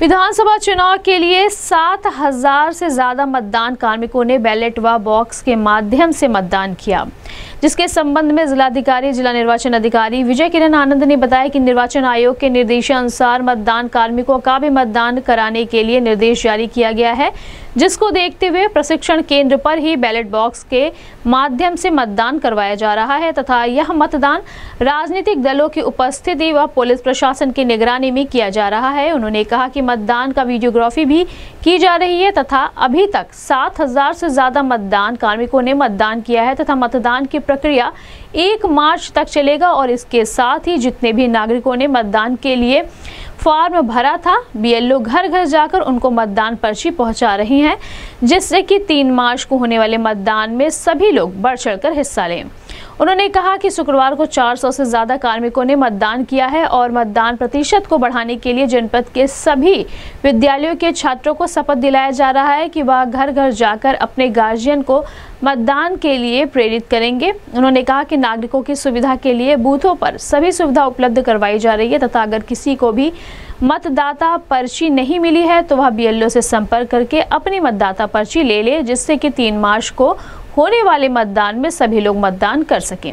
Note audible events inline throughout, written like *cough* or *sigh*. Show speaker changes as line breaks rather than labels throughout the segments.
विधानसभा चुनाव के लिए सात हज़ार से ज़्यादा मतदान कार्मिकों ने बैलेट व बॉक्स के माध्यम से मतदान किया। जिसके संबंध में जिलाधिकारी, जिला निर्वाचन अधिकारी विजय किरण आनंद ने बताया कि निर्वाचन आयोग के निर्देशानुसार मतदान कार्मिकों का भी मतदान कराने के लिए निर्देश जारी किया गया है, जिसको देखते हुए प्रशिक्षण केंद्र पर ही बैलेट बॉक्स के माध्यम से मतदान करवाया जा रहा है तथा यह मतदान राजनीतिक दलों की उपस्थिति व पुलिस प्रशासन की निगरानी में किया जा रहा है। उन्होंने कहा कि मतदान का वीडियोग्राफी भी की जा रही है तथा अभी तक सात हज़ार से ज़्यादा मतदान कार्मिकों ने मतदान किया है तथा मतदान की प्रक्रिया एक मार्च तक चलेगा और इसके साथ ही जितने भी नागरिकों ने मतदान के लिए फॉर्म भरा था, बीएलओ घर घर जाकर उनको मतदान पर्ची पहुँचा रही हैं, जिससे कि तीन मार्च को होने वाले मतदान में सभी लोग बढ़ चढ़कर हिस्सा लें। उन्होंने कहा कि शुक्रवार को 400 से ज़्यादा कार्मिकों ने मतदान किया है और मतदान प्रतिशत को बढ़ाने के लिए जनपद के सभी विद्यालयों के छात्रों को शपथ दिलाया जा रहा है कि वह घर घर जाकर अपने गार्जियन को मतदान के लिए प्रेरित करेंगे। उन्होंने कहा कि नागरिकों की सुविधा के लिए बूथों पर सभी सुविधा उपलब्ध करवाई जा रही है तथा अगर किसी को भी मतदाता पर्ची नहीं मिली है तो वह बीएलओ से संपर्क करके अपनी मतदाता पर्ची ले ले, जिससे कि तीन मार्च को होने वाले मतदान में सभी लोग मतदान कर सकें।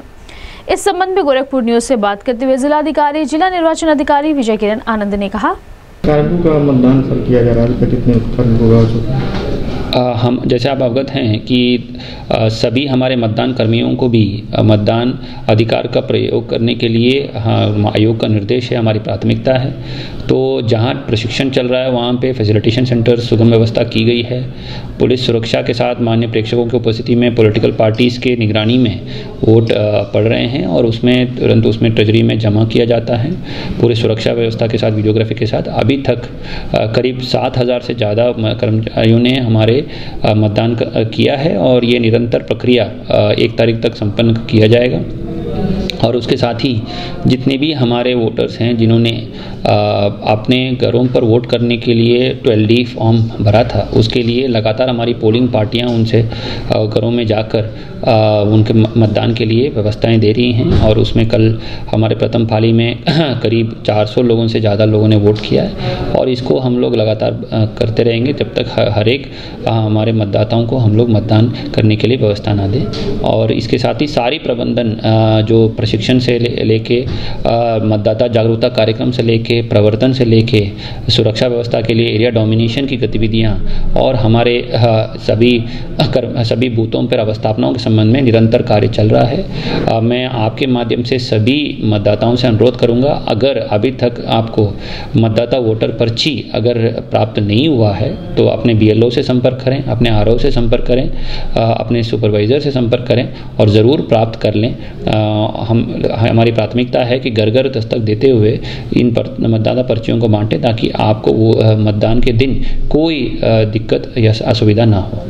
इस संबंध में गोरखपुर न्यूज़ से बात करते हुए जिलाधिकारी जिला निर्वाचन अधिकारी विजय किरण आनंद ने कहा।
का मतदान किया जा रहा है कितने उत्तर हो है
आ, हम, जैसे आप अवगत हैं कि सभी हमारे मतदान कर्मियों को भी मतदान अधिकार का प्रयोग करने के लिए आयोग का निर्देश है, हमारी प्राथमिकता है। तो जहाँ प्रशिक्षण चल रहा है, वहाँ पे फैसिलिटेशन सेंटर सुगम व्यवस्था की गई है। पुलिस सुरक्षा के साथ मान्य प्रेक्षकों की उपस्थिति में पॉलिटिकल पार्टीज़ के निगरानी में वोट पड़ रहे हैं और उसमें, तुरंत उसमें ट्रेजरी में जमा किया जाता है। पूरी सुरक्षा व्यवस्था के साथ वीडियोग्राफी के साथ, अभी तक करीब सात हज़ार से ज़्यादा कर्मचारियों ने हमारे मतदान किया है और ये निरंतर प्रक्रिया एक तारीख तक संपन्न किया जाएगा। और उसके साथ ही जितने भी हमारे वोटर्स हैं, जिन्होंने अपने घरों पर वोट करने के लिए ट्वेल्व डी फॉर्म भरा था, उसके लिए लगातार हमारी पोलिंग पार्टियाँ उनसे घरों में जाकर उनके मतदान के लिए व्यवस्थाएँ दे रही हैं और उसमें कल हमारे प्रथम पाली में *clears throat* करीब 400 लोगों से ज़्यादा लोगों ने वोट किया है और इसको हम लोग लगातार करते रहेंगे जब तक हर एक हमारे मतदाताओं को हम लोग मतदान करने के लिए व्यवस्था ना दें और इसके साथ ही सारी प्रबंधन जो प्रशिक्षण से लेके मतदाता जागरूकता कार्यक्रम से लेके प्रवर्तन से लेके सुरक्षा व्यवस्था के लिए एरिया डोमिनेशन की गतिविधियाँ और हमारे सभी कर, सभी बूथों पर अवस्थापनाओं के संबंध में निरंतर कार्य चल रहा है। मैं आपके माध्यम से सभी मतदाताओं से अनुरोध करूँगा अगर अभी तक आपको मतदाता वोटर पर्ची अगर प्राप्त नहीं हुआ है तो अपने बी से संपर्क करें अपने आरओ से संपर्क करें अपने सुपरवाइज़र से संपर्क करें और ज़रूर प्राप्त कर लें। हम हमारी प्राथमिकता है कि घर घर दस्तक देते हुए इन पर, मतदाता पर्चियों को बांटें ताकि आपको वो मतदान के दिन कोई दिक्कत या असुविधा ना हो।